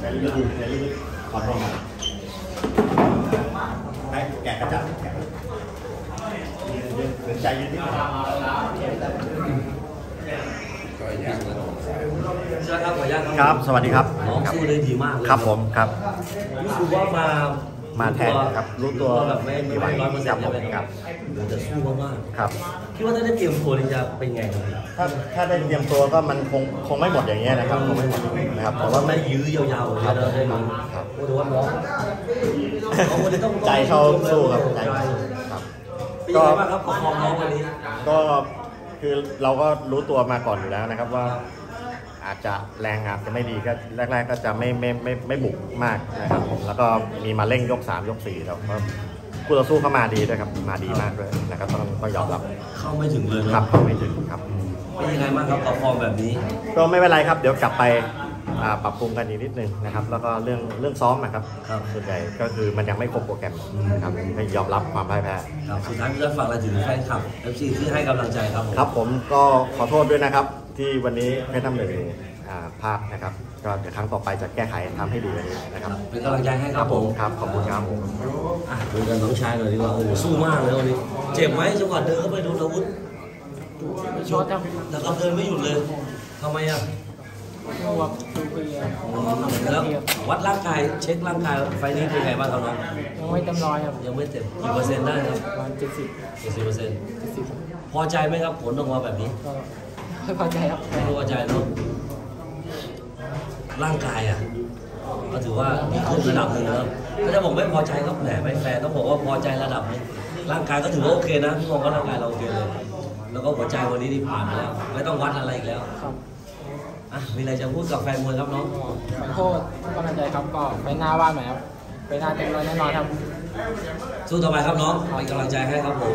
ใจลึกๆใจลึกๆขอโทษครับให้แกะกระจับแกะยืนๆใจเย็นนิดหนึงใช่ครับขออนุญาตครับ สวัสดีครับน้องสู้ได้ดีมากเลยครับผมครับรู้สึกว่ามา มาแทนครับรู้ตัวแบบไม่ไม่ไม่ร้อยเปอร์เซ็นต์ครับใช่ไหมครับแต่สู้มากครับๆคิดว่าถ้าได้เตรียมตัวนี่จะเป็นไงครับถ้าถ้าได้เตรียมตัวก็มันคงคงไม่หมดอย่างเงี้ยนะครับคงไม่หมดนะครับแต่ว่าไม่ไม่ยื้อยาวๆเลยนะได้มั้งครับโอ้แต่ว่าน้องน้องคนนี้ต้องใจเขาสู้ครับใจเขาสู้ครับเป็นยังไงบ้างครับประคองน้องวันนี้ก็คือเราก็รู้ตัวมาก่อนอยู่แล้วนะครับว่า อาจจะแรงอาจจะไม่ดีก็แรก ๆ ก็จะไม่ไม่ไม่ไม่บุกมากนะครับผมแล้วก็มีมาเร่งยก 3 ยก4แล้วก็คู่ต่อสู้เข้ามาดีด้วยครับมาดีมากด้วยนะครับต้องต้องยอมรับเข้าไม่ถึงเลยครับเข้าไม่ถึงครับเป็นยังไงบ้างครับประคองแบบนี้ ก็ไม่เป็นไรครับเดี๋ยวกลับไปอ่าปรับปรุงกันอีกนิดนึงนะครับ แล้วก็เรื่องเรื่องซ้อมนะครับครับส่วนใหญ่ก็คือมันยังไม่ครบโปรแกรมนะครับไม่ยอมรับความพ่ายแพ้ครับสุดท้ายพี่จะฝากอะไรถึงแฟนคลับ FC ที่ให้กำลังใจครับผมครับผมก็ขอโทษด้วยนะครับ ที่วันนี้เพชรน้ำหนึ่งอ่าพลาดนะครับ ก็เดี๋ยวครั้งต่อไปจะแก้ไขทำให้ดีกว่านี้นะครับเป็นกำลังใจให้คครัรับบผผมมครับขอบคุณครับผมอะดูกันน้องชายหน่อยดีกว่าโอ้โหสู้มากเลยวันนี้เจ็บไหมจังหวะเดินเข้าไปโดนอาวุธช็อตครับแต่เขาเดินไม่หยุดเลยทำไมอะดูแบบดูไปเลยอืมแล้ววัดร่างกายเช็คร่างกายไฟล์นี้เป็นไงบ้างครับน้องยังไม่เต็มร้อยครับยังไม่เต็มกี่เปอร์เซ็นต์ได้ครับประมาณเจ็ดสิบเจ็ดสิบเปอร์เซ็นต์เจ็ดสิบพอใจไหมครับผลออกมาแบบนี้ก็ ไม่พอใจครับไม่พอใจเนาะร่างกายอะก็ถือว่าดีขึ้นระดับหนึ่งแล้วถ้าจะบอกไม่พอใจก็แหมไม่แฟร์ต้องบอกว่าพอใจระดับหนึงร่างกายก็ถือว่าโอเคนะพี่มองว่าร่างกายเราโอเคเลยแล้วก็หัวใจวันนี้ที่ผ่านไปแล้วไม่ต้องวัดอะไรอีกแล้วครับอะมีอะไรจะพูดกับแฟนมวยครับน้องก็ขอโทษทุกกำลังใจครับก็ไปหน้าบ้านใหม่ครับไปหน้าเต็มร้อยแน่นอนครับสู้ต่อไปครับน้องเป็นกำลังใจให้ครับผม